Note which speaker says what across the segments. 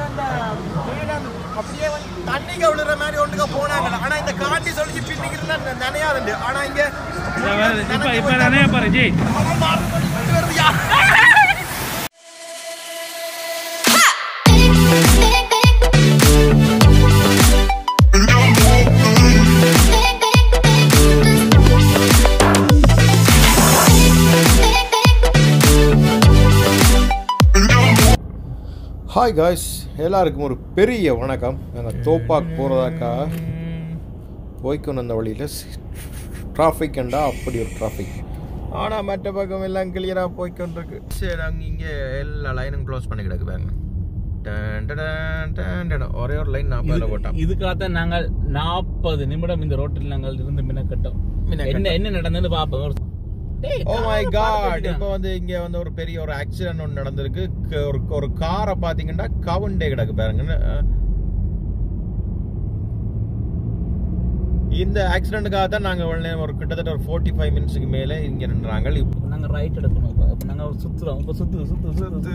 Speaker 1: வந்து அந்த வீடு அப்படியே வந்து தண்ணிக்கு விழுற மாதிரி ஒன்றுக்க போனாங்க ஆனா இந்த காட்டி சொல்லி பின்னிக்கு இருந்தா நினையாதுண்டு ஆனா இங்க
Speaker 2: இப்ப இப்ப பாரு ஜி
Speaker 1: ஆனா மாறு எல்லாருக்கும் ஒரு பெரிய வணக்கம். நாங்கள் தோப்பாக் போகிறதாக்கா போய்க்கொண்டு வந்த வழியில் டிராஃபிக் கண்டா அப்படி ஒரு டிராஃபிக் ஆனால் மற்ற பக்கம் எல்லாம் கிளியராக போய்க்கொண்டிருக்கு சரி அங்கே இங்கே எல்லா லைனும் க்ளோஸ் பண்ணி கிடக்கு பாருங்க. ஒரே ஒரு லைன் நான் பேரில் போட்டேன்
Speaker 2: இதுக்காகத்தான் நாங்கள் நாற்பது நிமிடம் இந்த ரோட்டில் நாங்கள் இருந்து மினக்கட்டோம். என்ன என்ன நடந்ததுன்னு பார்ப்போம்
Speaker 1: ஓ மை காட் இப்போ வந்து இங்க வந்து ஒரு பெரிய ஒரு ஆக்சிடென்ட் ஒன்று நடந்திருக்கு. ஒரு ஒரு காரை பாத்தீங்கன்னா கவுண்டே கிடக்கு பாருங்க. இந்த ஆக்சிடென்ட்டுக்காக தான் நாங்க இவ்வளவு நேரம் ஒரு கிட்டத்தட்ட ஒரு ஃபோர்ட்டி ஃபைவ் மினிட்ஸ்க்கு மேல இங்க நின்றாங்க.
Speaker 2: இப்ப நாங்க ரைட் எடுக்கணும் இப்ப. இப்ப நாங்க ஒரு சுத்துறோம். இப்ப சுத்து சுத்து சுத்து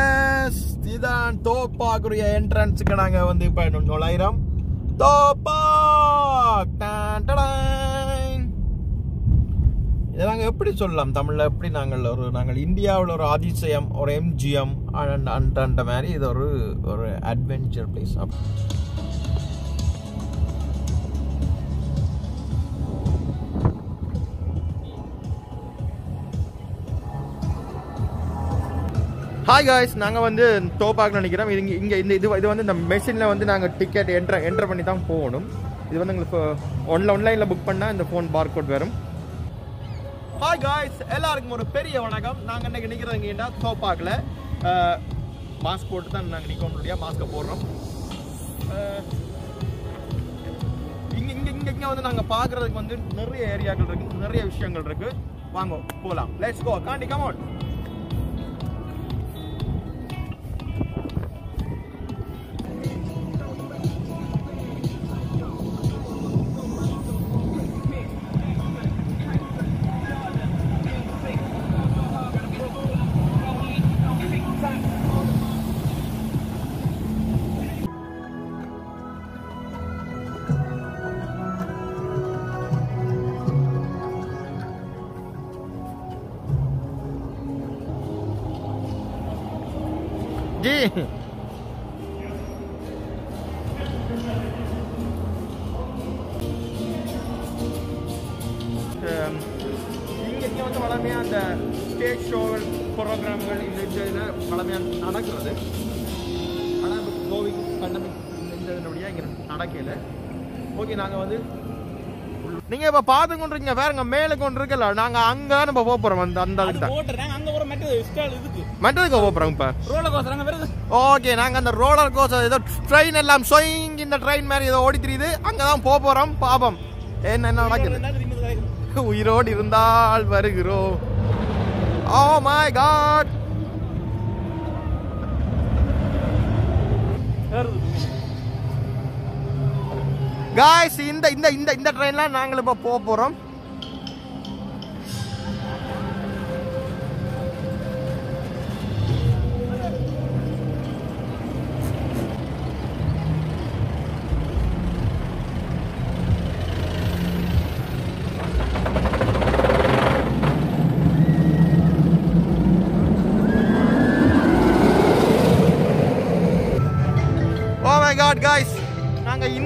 Speaker 1: எஸ் இதான் தோப்பாக்குரிய என்ட்ரன்ஸுக்கு நாங்க வந்து இப்ப நுழையிறோம். The டான் இதை நாங்கள் எப்படி சொல்லலாம்? தமிழில் எப்படி நாங்கள் ஒரு நாங்கள் இந்தியாவில் ஒரு அதிசயம் ஒரு எம்ஜிஎம் அண்ட் அண்ட மாதிரி இது ஒரு ஒரு அட்வென்ச்சர் பிளேஸ் ஹாய் காய்ஸ் நாங்கள் வந்து தோப்பாக்கு நினைக்கிறோம். இது இங்கே இங்கே இந்த இது இது வந்து இந்த மெஷினில் வந்து நாங்கள் டிக்கெட் என்ட்ரு என்ட்ரு பண்ணி தான் போகணும். இது வந்து உங்களுக்கு ஒன்ல ஆன்லைனில் புக் பண்ணால் இந்த ஃபோன் பார்கோட் வரும். ஹாய் காய்ஸ் எல்லாருக்கும் ஒரு பெரிய வணக்கம். நாங்கள் இன்றைக்கி நிற்கிறோம் இங்கேண்டா தோப்பாக்கில். மாஸ்க் போட்டு தான் நாங்கள் நிற்க முடியாது மாஸ்க்கை போடுறோம். இங்கே இங்கே இங்கே இங்கே வந்து நாங்கள் பார்க்குறதுக்கு வந்து நிறைய ஏரியாக்கள் இருக்குது நிறைய விஷயங்கள் இருக்குது வாங்க போகலாம் லெட்ஸ் கோ காண்டி கமோன் जी இங்கே வந்து வளமையாக அந்த ஸ்டேஜ் ஷோகள் ப்ரோக்ராம்கள் இந்த இதில் வளமையாக நடக்கிறது ஆனால் இப்போ கோவிட் பண்டமிக் இந்த இதனுடைய இங்கே நடக்கல ஓகே நாங்கள் வந்து நீங்கள் இப்போ பார்த்து கொண்டிருக்கீங்க வேறுங்க மேலே கொண்டு இருக்கல நாங்கள் அங்கே நம்ம போக போகிறோம் அந்த அந்த அதுக்கு தான்
Speaker 2: அங்க
Speaker 1: மற்றதுக்கு போக போகிறோம் இப்போ.
Speaker 2: ரோல கோசறாங்க வருது.
Speaker 1: ஓகே நாங்க அந்த ரோலர் கோஸ்டர் ஏதோ ட்ரெயின் எல்லாம் சொயிங் இந்த ட்ரெயின் மாதிரி ஏதோ ஓடி தெரியுது அங்கதான் போக போறோம். பாபம். என்ன என்ன நடக்குது? உயிரோடு இருந்தால் வருகிறோம். Oh my God. காய்ஸ் இந்த இந்த இந்த இந்த ட்ரெயின்ல நாங்கள் இப்போ போக போறோம்.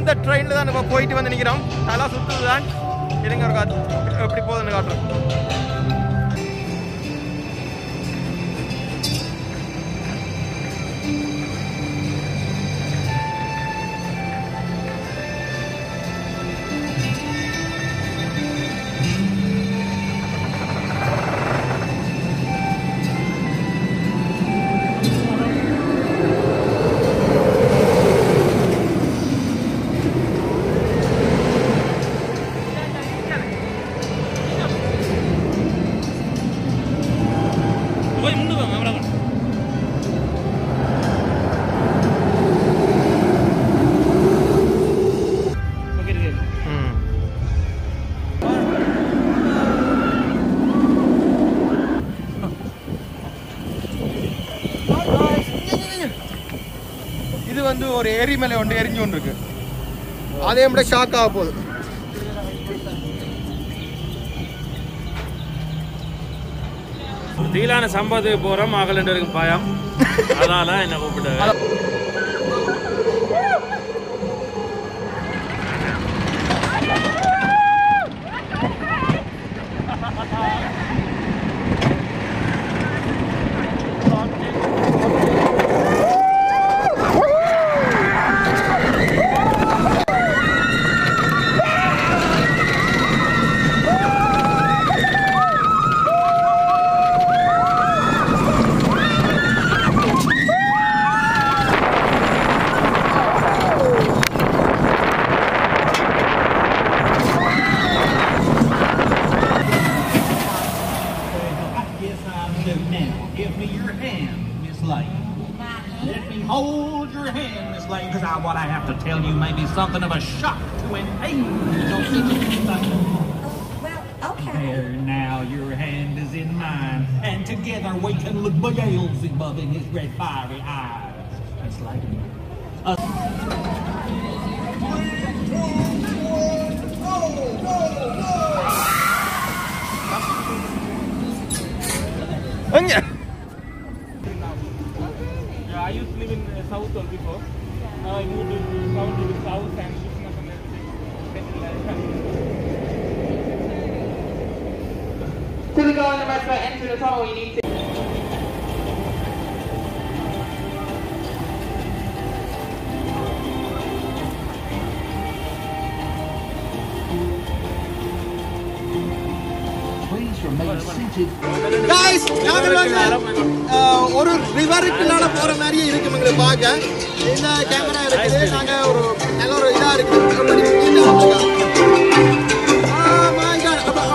Speaker 1: இந்த ட்ரெயினில் தான் நம்ம போயிட்டு வந்து நிற்கிறோம் தலை சுத்துது தான் இருங்க ஒரு காட்டு. எப்படி போகுதுன்னு காட்டுறோம். ஒரு எரிமலை ஒன்று எரிஞ்சு கொண்டு இருக்கு அதே விட ஷாக் ஆக போகுது
Speaker 2: தீலான சம்பாத்துக்கு போறோம் மகள் ரெண்டு பேருக்கும் பயம் அதனால என்ன கூப்பிட்டு
Speaker 3: now? Give me your hand, Miss Lane. Let me hold your hand, Miss Lane, because I, what I have to tell you may be something of a shock to an angel.
Speaker 4: Oh, well, okay.
Speaker 3: There now, your hand is in mine, and together we can look Beelzebub in his red fiery eyes. Miss Lane.
Speaker 1: Uh
Speaker 2: Yeah, I used to live in uh, South all before. Now I moved to South, to the South and business and everything.
Speaker 5: To go in the restaurant, enter the tunnel, you need to.
Speaker 1: Guys நாங்கள் வந்து ஒரு ரிவருக்குள்ளால போற மாதிரியே இருக்கு எங்களுக்கு பார்க்க இந்த camera இருக்குது? நாங்க ஒரு நல்ல ஒரு இதா இருக்குது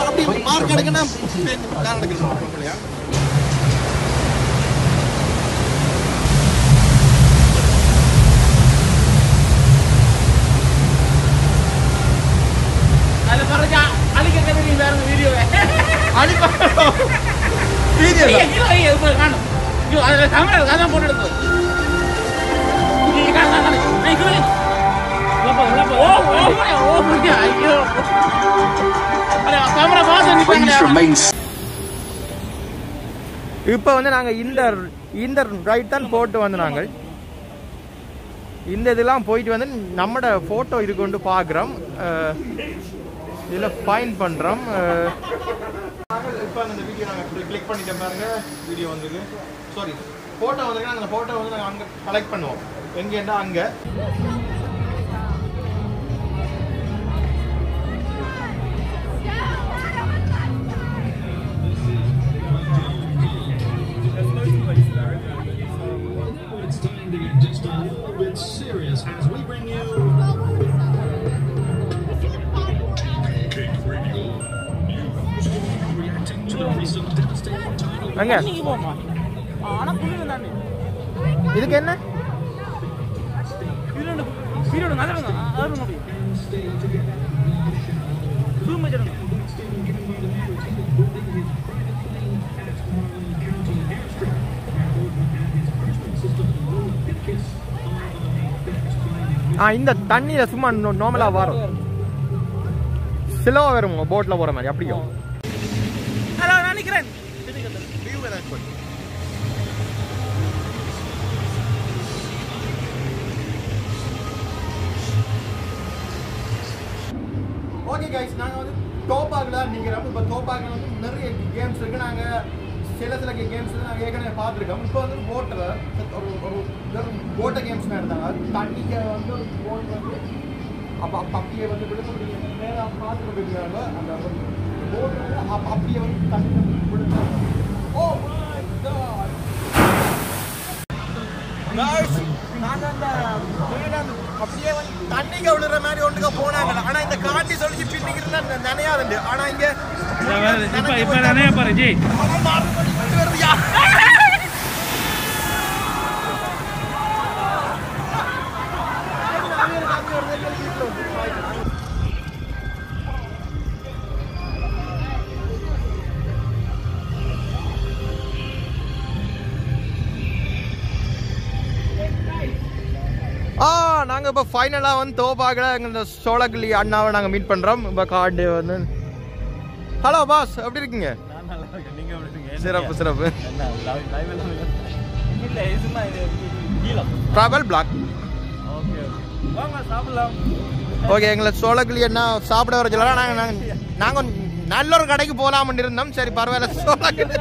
Speaker 1: அப்படி மார்க் எடுக்கணும்
Speaker 2: அது நீ வேற வீடியோ
Speaker 1: வீடியோ
Speaker 2: காணும் கேமரா அதான் போட்டு எடுத்து ஓ
Speaker 1: இப்போ வந்து நாங்கள் இந்த இந்த ரைட் தான் போட்டு வந்து நாங்கள் இந்த இதெல்லாம் போயிட்டு வந்து நம்மட ஃபோட்டோ இது கொண்டு பார்க்குறோம் இதில் ஃபைன் பண்ணுறோம் இப்போ அந்த வீடியோ நாங்கள் கிளிக் பண்ணிட்டோம் பாருங்க வீடியோ வந்திருக்கு சாரி ஃபோட்டோ வந்திருக்கு அந்த ஃபோட்டோ வந்து நாங்கள் அங்கே கலெக்ட் பண்ணுவோம். எங்கேன்னா அங்கே.
Speaker 2: தானே
Speaker 1: இதுக்கு என்ன? ஆ இந்த தண்ணியில் சும்மா நார்மலாக வரும். ஸ்லோவாக வரும் போட்டில் போகிற மாதிரி. அப்படியும். ஓகே கைஸ் நாங்கள் வந்து தோப்பாக்கில். தான் நிற்கிறோம் இப்போ டோப்பாக வந்து நிறைய கேம்ஸ் இருக்குது நாங்கள் சில சில கேம்ஸ் நாங்கள் ஏற்கனவே பார்த்துருக்கோம். இப்போ வந்து போட்டில் ஒரு ஒரு போட்டை கேம்ஸ் நடந்தாங்க தண்ணிக்கு வந்து ஒரு போட் வந்து அப்போ அப்போ அப்படியே வந்து விழுந்து நேராக பார்த்துட்டு போயிருக்காங்க அந்த போட் வந்து அப்போ அப்படியே வந்து தண்ணி விழுந்தாங்க ஓ நாங்கள் அந்த அப்படியே வந்து தண்ணிக்கு விழுற மாதிரி ஒன்றுக்க போனாங்க ஆனா இந்த காட்டி சொல்லி பின்னிக்கு இருந்தா நினையாதுண்டு. ஆனா இங்க
Speaker 2: இப்ப இப்ப நானே பாரு ஜி.
Speaker 1: ஆனா இப்போ ஃபைனலாக வந்து தோபாகில் இந்த சோழகிளி அண்ணாவை நாங்கள் மீட் பண்ணுறோம் இப்போ கார்டு வந்து. ஹலோ பாஸ் எப்படி இருக்கீங்க? சிறப்பு சிறப்பு. ட்ராவல் பிளாக் ஓகே எங்களை சோழகிளி அண்ணா சாப்பிட வர சொல்லலாம் நாங்கள் நாங்கள் நல்ல ஒரு கடைக்கு போகலாம்னு இருந்தோம். சரி பரவாயில்ல. சோழகிளி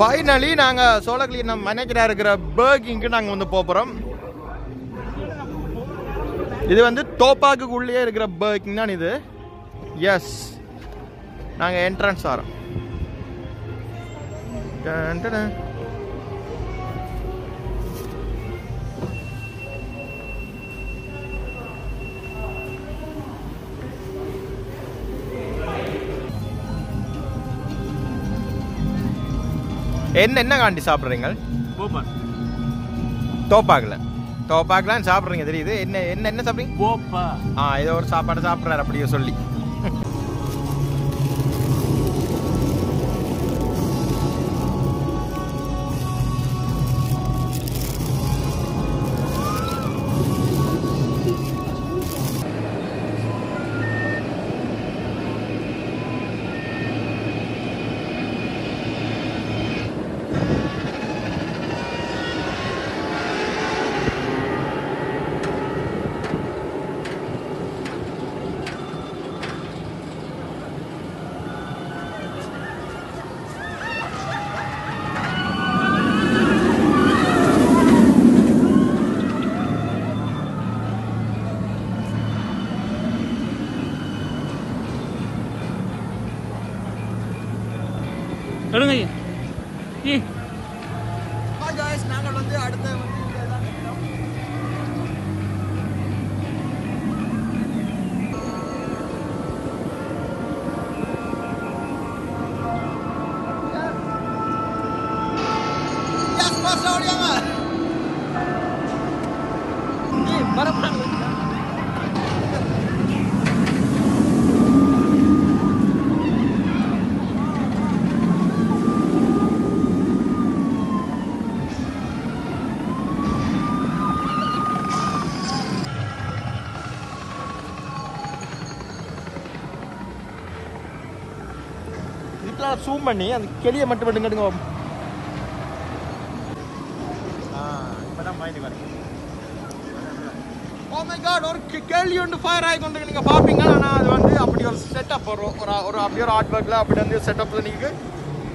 Speaker 1: ஃபைனலி நாங்கள் சோழகிளி நம்ம மேனேஜராக இருக்கிற பேர்கிங்க்கு நாங்கள் வந்து போக போகிறோம் இது வந்து தோப்பாக்குள்ளேயே இருக்கிற பர்கிங் தான் இது. எஸ் நாங்கள் என்ட்ரன்ஸ் ஆகிறோம் என்ன என்ன காண்டி சாப்பிட்றீங்க? தோப்பாக்கில். தோப்பாக்கெலாம் சாப்பிட்றீங்க தெரியுது. என்ன என்ன என்ன சாப்பிட்றீங்க? ஆ ஏதோ ஒரு சாப்பாடு சாப்பிட்றாரு அப்படியே சொல்லி.
Speaker 2: 等
Speaker 1: 等可以，一 ஜூம் பண்ணி அந்த கிளியை மட்டும் மட்டும் கட்டுங்க ஓ மை காட் ஒரு கேள்வி ஒன்று ஃபயர் ஆகி கொண்டு நீங்கள் பார்ப்பீங்க ஆனால் அது வந்து அப்படி ஒரு செட்டப் வரும் ஒரு ஒரு அப்படியே ஒரு ஹார்ட் ஒர்க்கில் அப்படி வந்து செட்டப்பில் நீங்கள்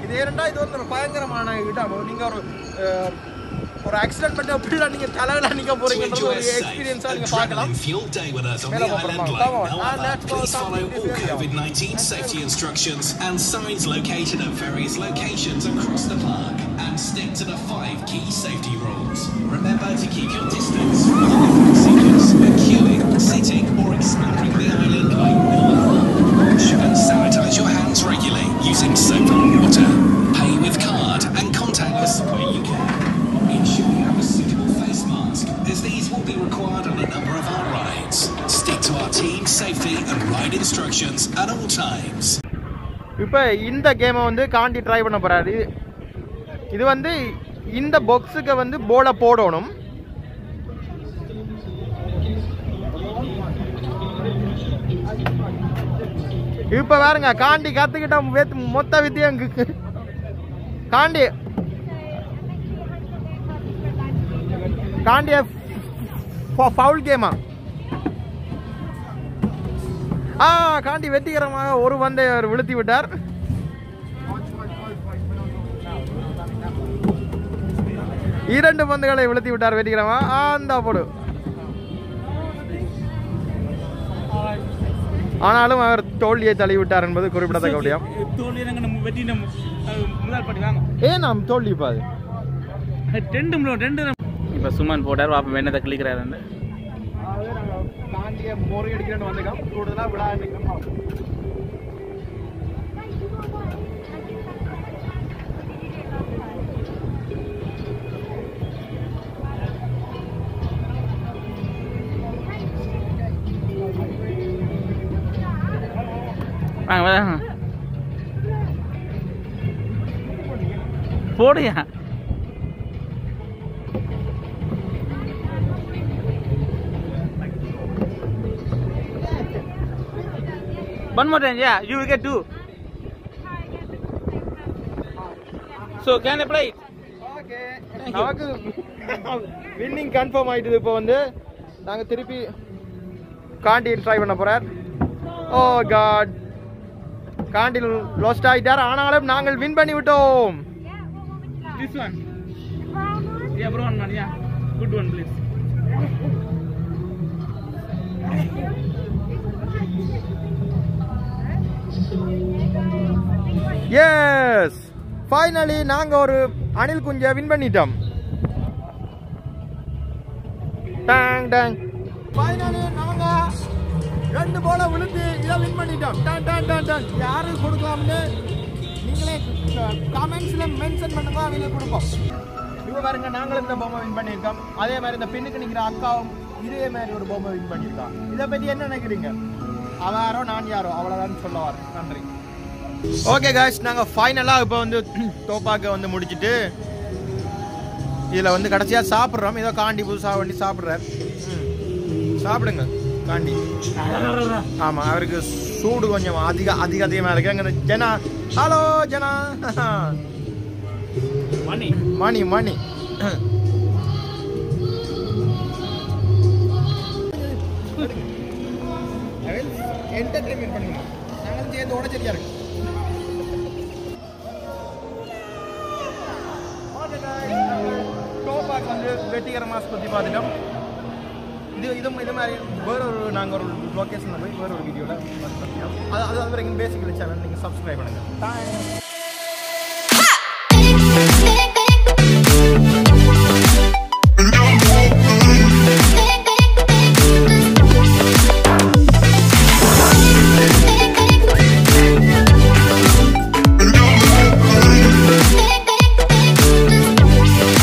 Speaker 1: இது ஏனண்டா இது வந்து ஒரு பயங்கரமான இடம். நீங்கள் ஒரு ஒரு ஆக்சிடென்ட் பண்ணி அப்படிலாம் நீங்கள் தலையில் நீங்கள்
Speaker 6: To
Speaker 1: போகிறீங்கன்றது
Speaker 6: enjoy
Speaker 1: ஒரு
Speaker 6: a safe,
Speaker 1: எக்ஸ்பீரியன்ஸாக நீங்கள் பார்க்கலாம்
Speaker 6: adrenaline-fueled day with us on
Speaker 1: Hello,
Speaker 6: the island
Speaker 1: Papa.
Speaker 6: like
Speaker 1: Come on.
Speaker 6: no
Speaker 1: Ah,
Speaker 6: other.
Speaker 1: let's go
Speaker 6: Please follow
Speaker 1: something
Speaker 6: all
Speaker 1: different.
Speaker 6: COVID-19 safety instructions and signs located at various locations across the park and stick to the five key safety rules. Remember to keep your distance from other seekers when queuing, sitting or exploring the island like no other. Wash and sanitize your hands regularly using soap and water. Pay with card Instructions times.
Speaker 1: இப்போ இந்த கேமை வந்து காண்டி try பண்ண போறாரு. இது வந்து இந்த பாக்ஸுக்கு வந்து போர்டை போடணும். இப்போ பாருங்க காண்டி கத்துக்கிட்ட மொத்த வித்தியம் காண்டி. காண்டிய ஃபவுல் கேமா ஆ காண்டி வெற்றிகரமாக ஒரு பந்தை அவர் விழுத்தி விட்டார் இரண்டு பந்துகளை விழுத்தி விட்டார் வெற்றிகரமா அந்த போடு. ஆனாலும் அவர் தோல்வியை தள்ளி விட்டார் என்பது குறிப்பிடத்தக்க
Speaker 2: வாங்க
Speaker 1: ஏன் நாம் தோல்வி பாது?
Speaker 2: ரெண்டு ரெண்டு இப்போ சுமன் போட்டார் பாப்பா என்னத்தை கிளிக்கிறாருன்னு
Speaker 1: தாண்டிய முறையடிக்கிறேன்னு வந்துக்கலாம் கூடுதலாக விழா
Speaker 2: வாங்க வாங்க. போடுயா? One more time, yeah, you will get two. So can I play it?
Speaker 1: Okay நமக்கு வின்னிங் கன்ஃபார்ம் ஆயிட்டுது இப்போ வந்து நாங்க திருப்பி காண்டியில் ட்ரை பண்ண போறார் ஓ காட் காண்டில் லாஸ்ட் ஆயிட்டார் ஆனாலும் நாங்கள் வின் பண்ணி விட்டோம்
Speaker 2: This one. Yeah, brown one, yeah. Good one, please.
Speaker 1: Yes finally நாங்கள் ஒரு அணில் குஞ்சை வின் பண்ணிட்டோம். டேங் டேங் ஃபைனலி நாங்கள் ரெண்டு போல விழுந்து இதை வின் பண்ணிட்டோம். டேங் டேங் டேங் டேங் யாருக்கு கொடுக்கலாம்னு நீங்களே கமெண்ட்ஸில் மென்ஷன் பண்ணுங்க அவங்களுக்கு கொடுப்போம். இப்போ பாருங்க நாங்களும் இந்த பொம்மை வின் பண்ணியிருக்கோம். அதே மாதிரி இந்த பின்னுக்கு நிற்கிற அக்காவும் இதே மாதிரி ஒரு பொம்மை வின் பண்ணியிருக்கான் இதை பற்றி என்ன நினைக்கிறீங்க? அவ யாரோ நான் யாரோ? அவ்வளோதான் சொல்ல வரேன். நன்றி. ஓகே காய்ஸ் நாங்கள் ஃபைனலாக இப்போ வந்து தோப்பாக்க வந்து முடிச்சிட்டு இதில் வந்து கடைசியாக சாப்பிட்றோம். ஏதோ காண்டி புதுசாக வண்டி சாப்பிட்றார். சாப்பிடுங்க காண்டி. ஆமாம் அவருக்கு சூடு கொஞ்சம் அதிக அதிக அதிகமாக இருக்கு. அங்கே Jana hello Jana.
Speaker 2: Money.
Speaker 1: Money money. Entertainment பண்ணுங்க. நாங்கள் சேர்ந்து உடச்சரியா இருக்கு. டோபாக் வந்து வெற்றிகரமாக சுற்றி பார்த்துட்டோம். இது இது இது மாதிரி வேற ஒரு நாங்கள் ஒரு லொக்கேஷனில் போய் வேற ஒரு வீடியோவில் அது அது வரைக்கும் பேசிக்கல் சேனல் நீங்கள் சப்ஸ்கிரைப் பண்ணுங்கள்